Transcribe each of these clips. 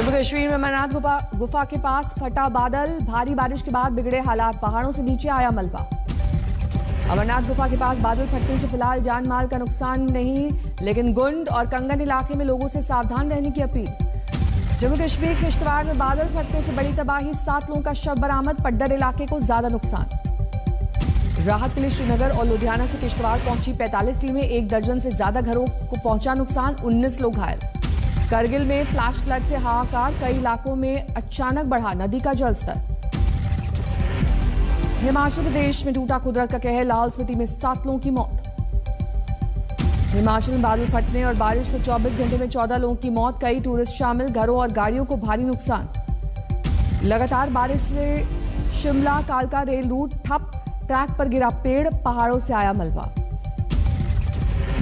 जम्मू कश्मीर में अमरनाथ गुफा गुफा के पास फटा बादल, भारी बारिश के बाद बिगड़े हालात, पहाड़ों से नीचे आया मलबा। अमरनाथ गुफा के पास बादल फटने से फ़िलहाल जान माल का नुकसान नहीं, लेकिन गुंड और कंगन इलाके में लोगों से सावधान रहने की अपील। जम्मू कश्मीर किश्तवाड़ में बादल फटने से बड़ी तबाही, सात लोगों का शव बरामद, पड्डर इलाके को ज़्यादा नुकसान। राहत के लिए श्रीनगर और लुधियाना से किश्तवाड़ पहुँची 45 टीमें, एक दर्जन से ज़्यादा घरों को पहुँचा नुकसान 19 लोग घायल। करगिल में फ्लैश फ्लड से हाहाकार, कई इलाकों में अचानक बढ़ा नदी का जलस्तर। हिमाचल प्रदेश में टूटा कुदरत का कहर, लाहौल स्पीति में सात लोगों की मौत। हिमाचल में बादल फटने और बारिश से 24 घंटे में 14 लोगों की मौत, कई टूरिस्ट शामिल, घरों और गाड़ियों को भारी नुकसान। लगातार बारिश से शिमला, कालका रेल रूट ठप, ट्रैक पर गिरा पेड़, पहाड़ों से आया मलबा।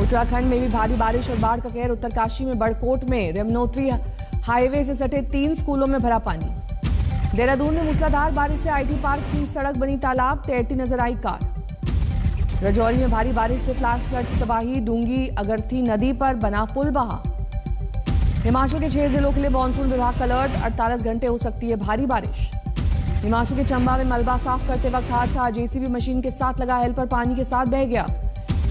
उत्तराखंड में भी भारी बारिश और बाढ़ का कहर उत्तरकाशी में, बड़कोट में रेमनोत्री हाईवे से सटे तीन स्कूलों में भरा पानी। देहरादून में मूसलाधार बारिश से आईटी पार्क की सड़क बनी तालाब, तैरती नज़र आई कार। रजौरी में भारी बारिश से फ्लैश फ्लड की तबाही, डूँगी, अगरथी नदी पर बना पुल बहा। हिमाचल के छह जिलों के लिए मानसून विभाग का अलर्ट 48 घंटे हो सकती है भारी बारिश। हिमाचल के चंबा में मलबा साफ़ करते वक्त हादसा, जेसीबी मशीन के साथ लगा हेल्पर, पानी के साथ बह गया।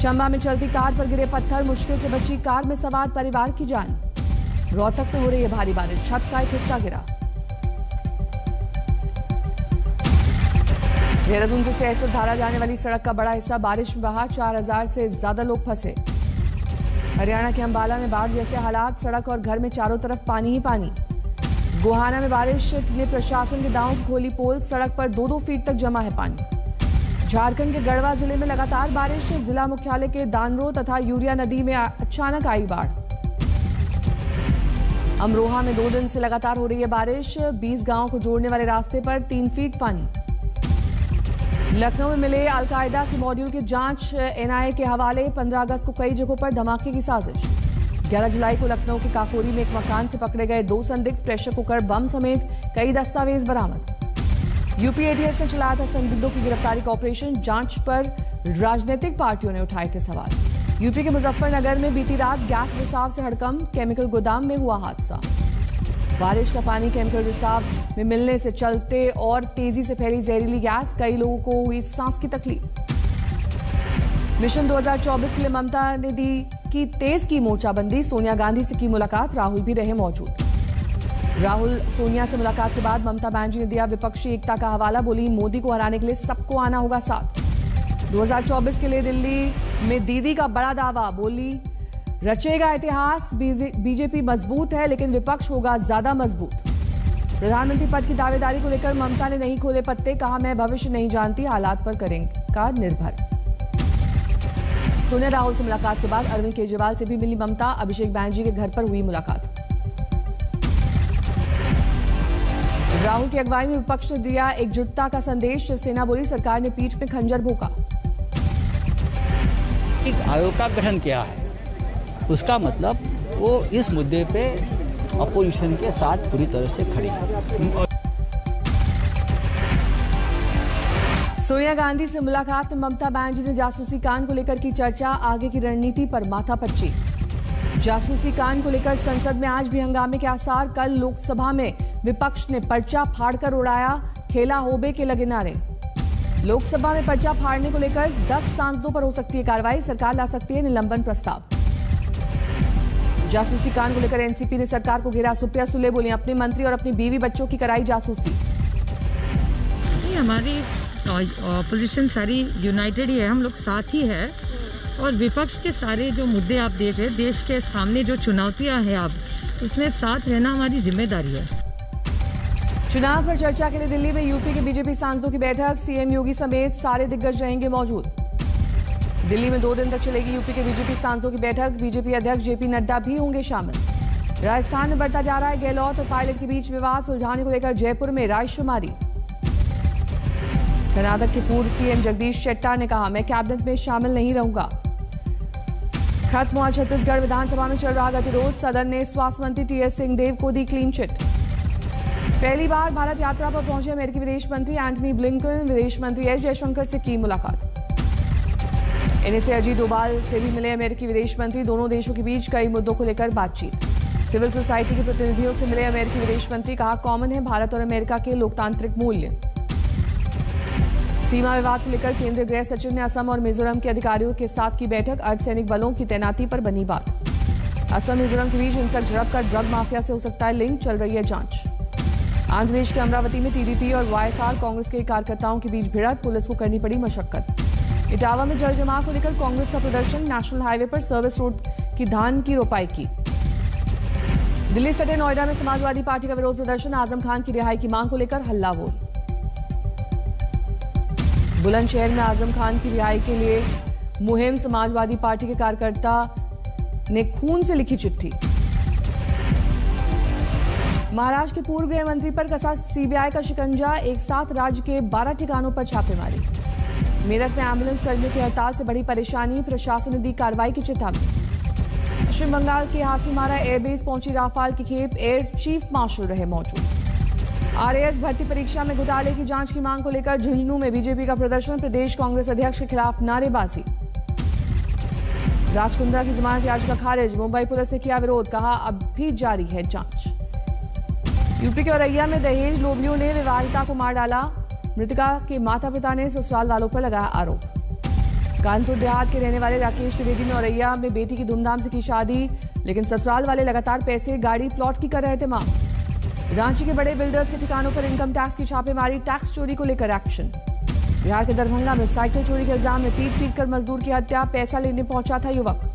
चंबा में चलती कार पर गिरे पत्थर, मुश्किल से बची कार में सवार परिवार की जान। रोहतक में हो रही है भारी बारिश, छत का एक हिस्सा गिरा। देहरादून से सहसर धारा जाने वाली सड़क का बड़ा हिस्सा बारिश में बहा, चार हज़ार से ज़्यादा लोग फंसे। हरियाणा के अंबाला में बाढ़ जैसे हालात, सड़क और घर में चारों तरफ़ पानी ही पानी। गोहाना में बारिश ने प्रशासन के दांव खोली पोल, सड़क पर दो दो फीट तक जमा है पानी। झारखंड के गढ़वा ज़िले में लगातार बारिश, जिला मुख्यालय के दानरो तथा यूरिया नदी में अचानक आई बाढ़। अमरोहा में दो दिन से लगातार हो रही है बारिश 20 गाँवों को जोड़ने वाले रास्ते पर तीन फीट पानी। लखनऊ में मिले अलकायदा के मॉड्यूल की जाँच, एनआईए के हवाले 15 अगस्त को कई जगहों पर धमाके की साजिश। 11 जुलाई को लखनऊ के काकोरी में एक मकान से पकड़े गए दो संदिग्ध प्रेशर कुकर बम समेत कई दस्तावेज़ बरामद। यूपी एटीएस ने चलाया था संदिग्धों की गिरफ्तारी का ऑपरेशन, जाँच पर राजनीतिक पार्टियों ने उठाए थे सवाल। यूपी के मुजफ्फरनगर में बीती रात गैस रिसाव से हड़कम केमिकल गोदाम में हुआ हादसा। बारिश का पानी केमिकल रिसाव में मिलने से चलते और तेज़ी से फैली जहरीली गैस, कई लोगों को हुई सांस की तकलीफ़। मिशन 2024 के लिए ममता ने दी की तेज की मोर्चाबंदी सोनिया गांधी से की मुलाकात, राहुल भी रहे मौजूद। राहुल सोनिया से मुलाकात के बाद ममता बनर्जी ने दिया विपक्षी एकता का हवाला, बोली, मोदी को हराने के लिए सबको आना होगा साथ। 2024 के लिए दिल्ली में दीदी का बड़ा दावा, बोली, रचेगा इतिहास बीजेपी मज़बूत है, लेकिन विपक्ष होगा ज़्यादा मज़बूत। प्रधानमंत्री पद की दावेदारी को लेकर ममता ने नहीं खोले पत्ते, कहा, मैं भविष्य नहीं जानती, हालात पर करेंगे निर्भर। सोनिया राहुल से मुलाकात के बाद अरविंद केजरीवाल से भी मिली ममता, अभिषेक बैनर्जी के घर पर हुई मुलाकात। राहुल की अगुवाई में विपक्ष ने दिया एकजुटता का संदेश शिवसेना बोली सरकार ने पीठ में खंजर भोका। एक आयोग का गठन किया है। उसका मतलब वो इस मुद्दे पे अपोजिशन के साथ पूरी तरह से खड़ी है। सोनिया गांधी से मुलाकात में ममता बनर्जी ने जासूसी कांड को लेकर की चर्चा आगे की रणनीति पर माथा पच्ची। जासूसी कांड को लेकर संसद में आज भी हंगामे के आसार। कल लोकसभा में विपक्ष ने पर्चा फाड़कर उड़ाया। खेला होबे के लगे नारे। लोकसभा में पर्चा फाड़ने को लेकर 10 सांसदों पर हो सकती है कार्रवाई। सरकार ला सकती है निलंबन प्रस्ताव। जासूसी कांड को लेकर एनसीपी ने सरकार को घेरा। सुप्रिया सुले बोली, अपने मंत्री और अपनी बीवी बच्चों की कराई जासूसी। हमारी अपोजिशन सारी यूनाइटेड ही है। हम लोग साथ ही है। और विपक्ष के सारे जो मुद्दे आप देख रहे देश के सामने जो चुनौतियाँ हैं आप उसमें साथ रहना हमारी ज़िम्मेदारी है। चुनाव पर चर्चा के लिए दिल्ली में यूपी के बीजेपी सांसदों की बैठक, सीएम योगी समेत सारे दिग्गज रहेंगे मौजूद। दिल्ली में दो दिन तक चलेगी यूपी के बीजेपी सांसदों की बैठक, बीजेपी अध्यक्ष जेपी नड्डा भी होंगे शामिल। राजस्थान में बढ़ता जा रहा है गहलोत और पायलट के बीच विवाद, सुलझाने को लेकर जयपुर में रायशुमारी कर्नाटक के पूर्व सीएम जगदीश शेट्टा ने कहा, मैं कैबिनेट में शामिल नहीं रहूँगा। खत्म हुआ। छत्तीसगढ़ विधानसभा में चल रहा गतिरोध। सदन ने स्वास्थ्य मंत्री टीएस सिंहदेव को दी क्लीन चिट पहली बार भारत यात्रा पर पहुँचे अमेरिकी विदेश मंत्री एंटनी ब्लिंकन। विदेश मंत्री एस जयशंकर से की मुलाकात। एनएसए अजीत डोभाल से भी मिले अमेरिकी विदेश मंत्री। दोनों देशों के बीच कई मुद्दों को लेकर बातचीत। सिविल सोसाइटी के प्रतिनिधियों से मिले अमेरिकी विदेश मंत्री। कहा, कॉमन है भारत और अमेरिका के लोकतांत्रिक मूल्य। सीमा विवाद को लेकर केंद्रीय गृह सचिव ने असम और मिजोरम के अधिकारियों के साथ की बैठक। अर्धसैनिक बलों की तैनाती पर बनी बात। असम मिजोरम के बीच हिंसक झड़प कर ड्रग माफिया से हो सकता है लिंक, चल रही है जाँच। आंध्र प्रदेश के अमरावती में टीडीपी और वाईएसआर कांग्रेस के कार्यकर्ताओं के बीच भिड़त, पुलिस को करनी पड़ी मशक्कत। इटावा में जल जमाव को लेकर कांग्रेस का प्रदर्शन, नेशनल हाईवे पर सर्विस रोड की धान की रोपाई की। दिल्ली सटे नोएडा में समाजवादी पार्टी का विरोध प्रदर्शन, आज़म खान की रिहाई की मांग को लेकर हल्ला बोल। बुलंदशहर में आज़म खान की रिहाई के लिए मुहिम समाजवादी पार्टी के कार्यकर्ता ने खून से लिखी चिट्ठी। महाराष्ट्र के पूर्व गृह मंत्री पर कसा सीबीआई का शिकंजा, एक साथ राज्य के 12 ठिकानों पर छापेमारी। मेरठ में एंबुलेंस कर्मियों की हड़ताल से बड़ी परेशानी, प्रशासन ने दी कार्रवाई की चेतावनी पश्चिम बंगाल के हाथीमारा एयरबेस, पहुँची राफाल की खेप, एयर चीफ मार्शल रहे मौजूद। आरएएस भर्ती परीक्षा में घोटाले की जाँच की मांग को लेकर झुंझुनू में बीजेपी का प्रदर्शन, प्रदेश कांग्रेस अध्यक्ष के खिलाफ नारेबाजी। राजकुंद्रा की जमानत याचिका खारिज, मुंबई पुलिस ने किया विरोध, कहा अब भी जारी है जाँच। यूपी के औरैया में दहेज लोभियों ने विवाहिता को मार डाला, मृतका के माता पिता ने ससुराल वालों पर लगाया आरोप। कानपुर देहात के रहने वाले राकेश त्रिवेदी ने औरैया में बेटी की धूमधाम से की शादी, लेकिन ससुराल वाले लगातार पैसे, गाड़ी, प्लॉट की कर रहे थे मांग। रांची के बड़े बिल्डर्स के ठिकानों पर इनकम टैक्स की छापेमारी, टैक्स चोरी को लेकर एक्शन। बिहार के दरभंगा में साइकिल चोरी के इल्ज़ाम में पीट पीट कर मजदूर की हत्या, पैसा लेने पहुँचा था युवक।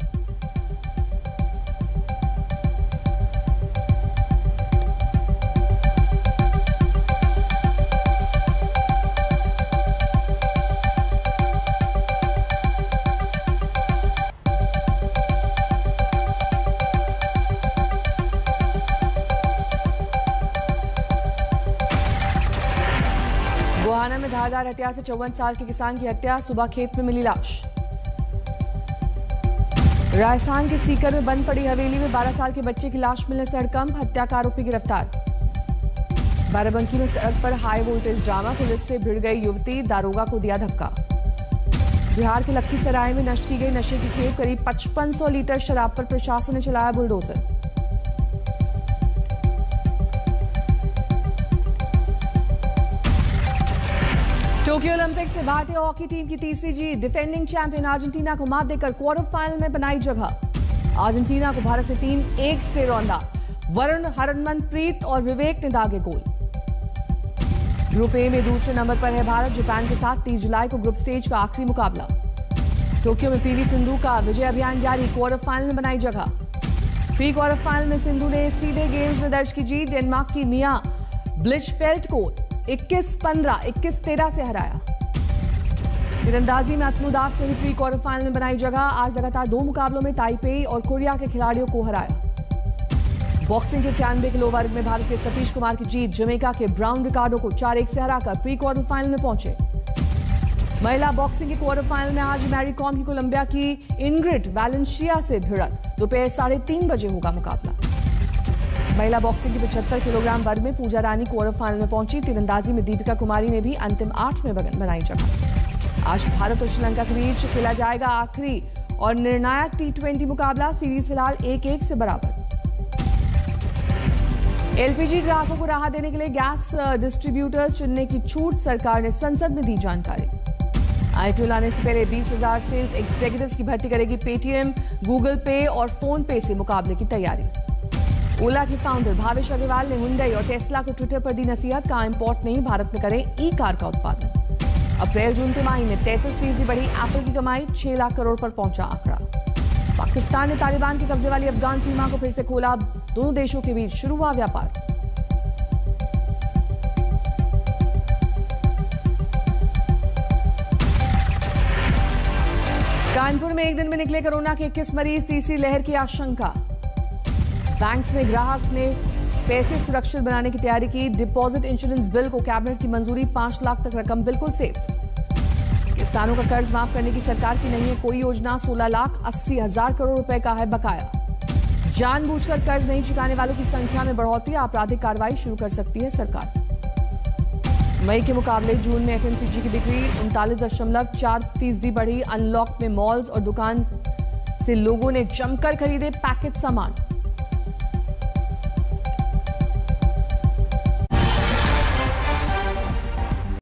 धारदार हत्या से चौवन साल के किसान की हत्या, सुबह खेत में मिली लाश। राजस्थान के सीकर में बंद पड़ी हवेली में 12 साल के बच्चे की लाश मिलने से हड़कंप हत्या का आरोपी गिरफ़्तार। बाराबंकी में सड़क पर हाई वोल्टेज ड्रामा, पुलिस से भिड़ गई युवती, दारोगा को दिया धक्का। बिहार के लखीसराय में नष्ट की गई नशे की खेप, करीब 5500 लीटर शराब पर प्रशासन ने चलाया बुलडोजर। टोक्यो ओलंपिक से भारतीय हॉकी टीम की तीसरी जीत। डिफेंडिंग चैंपियन अर्जेंटीना को मात देकर क्वार्टर फाइनल में बनाई जगह। अर्जेंटीना को भारत ने तीन एक से रौंदा। वरुण, हरमनप्रीत और विवेक ने दागे गोल। ग्रुप ए में दूसरे नंबर पर है भारत, जापान के साथ 30 जुलाई को ग्रुप स्टेज का आखिरी मुकाबला। टोक्यो में पीवी सिंधु का विजय अभियान जारी क्वार्टर फाइनल में बनाई जगह। प्री क्वार्टर फाइनल में सिंधु ने सीधे गेम्स में दर्ज की जीत। डेनमार्क की मिया ब्लिचफेल्ट को 21-15, 21-13 से हराया। तीरंदाजी में अतनुदास ने भी प्री क्वार्टर फाइनल में बनाई जगह। आज लगातार दो मुकाबलों में ताइपेई और कोरिया के खिलाड़ियों को हराया। बॉक्सिंग के इक्यानवे किलो वर्ग में भारत के सतीश कुमार की जीत जमेका के ब्राउन रिकार्डो को चार एक से हराकर प्री क्वार्टर फाइनल में पहुँचे। महिला बॉक्सिंग के क्वार्टर फाइनल में आज मैरी कॉम की कोलंबिया की इनग्रिड वैलेंशिया से भिड़त। दोपहर साढ़े तीन बजे होगा मुकाबला। महिला बॉक्सिंग के 75 किलोग्राम वर्ग में पूजा रानी क्वार्टर फाइनल में पहुँची। तीरंदाजी में दीपिका कुमारी ने भी अंतिम आठ में बनाई जगह। आज भारत और श्रीलंका के बीच खेला जाएगा आखिरी और निर्णायक टी ट्वेंटी मुकाबला सीरीज़ फ़िलहाल एक एक से बराबर। एलपीजी ग्राहकों को राहत देने के लिए गैस डिस्ट्रीब्यूटर्स चुनने की छूट सरकार ने संसद में दी जानकारी। आईपीओ लाने से पहले बीस हज़ार सेल्स एग्जीक्यूटिव्स की भर्ती करेगी पेटीएम गूगल पे और फ़ोन पे से मुकाबले की तैयारी। ओला के फाउंडर भावेश अग्रवाल ने हुंडई और टेस्ला को ट्विटर पर दी नसीहत का इंपोर्ट नहीं, भारत में करें ई कार का उत्पादन। अप्रैल, जून तिमाही में तैंतीस फ़ीसदी बढ़ी एप्पल की कमाई, छह लाख करोड़ पर पहुँचा आंकड़ा। पाकिस्तान ने तालिबान के कब्जे वाली अफगान सीमा को फिर से खोला, दोनों देशों के बीच शुरू हुआ व्यापार। कानपुर में एक दिन में निकले कोरोना के 21 मरीज़, तीसरी लहर की आशंका। बैंक्स में ग्राहक ने पैसे सुरक्षित बनाने की तैयारी की। डिपॉजिट इंश्योरेंस बिल को कैबिनेट की मंजूरी, पाँच लाख तक रकम बिल्कुल सेफ़ किसानों का कर्ज माफ़ करने की सरकार की नहीं है कोई योजना। सोलह लाख अस्सी हज़ार करोड़ रुपए का है बकाया। जानबूझकर कर्ज नहीं चुकाने वालों की संख्या में बढ़ोतरी, आपराधिक कार्रवाई शुरू कर सकती है सरकार। मई के मुकाबले जून में एफएमसीजी की बिक्री उनतालीस दशमलव चार फ़ीसदी बढ़ी। अनलॉक में मॉल्स और दुकान से लोगों ने जमकर खरीदे पैकेट सामान।